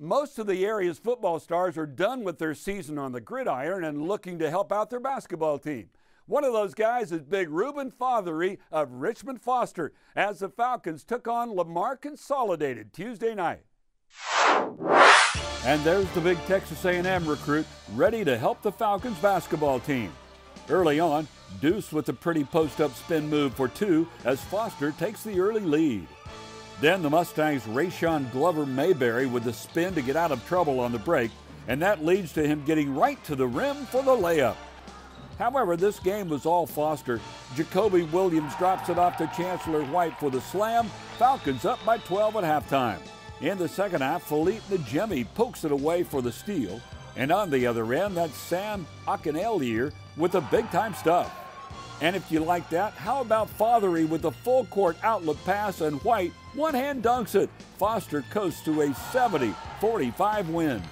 Most of the area's football stars are done with their season on the gridiron and looking to help out their basketball team. One of those guys is big Reuben Fatheree of Richmond Foster as the Falcons took on Lamar Consolidated Tuesday night. And there's the big Texas A&M recruit ready to help the Falcons basketball team. Early on, Deuce with a pretty post-up spin move for two as Foster takes the early lead. Then the Mustangs' Rayshawn Glover Mayberry with the spin to get out of trouble on the break, and that leads to him getting right to the rim for the layup. However, this game was all Foster. Jacobi Williams drops it off to Chancellor White for the slam. Falcons up by 12 at halftime. In the second half, Philippe Ngemhe pokes it away for the steal. And on the other end, that's Sam Akinrelere with the big time stuff. And if you like that, how about Fatheree with the full court outlet pass and White one hand dunks it. Foster coasts to a 70 45 win.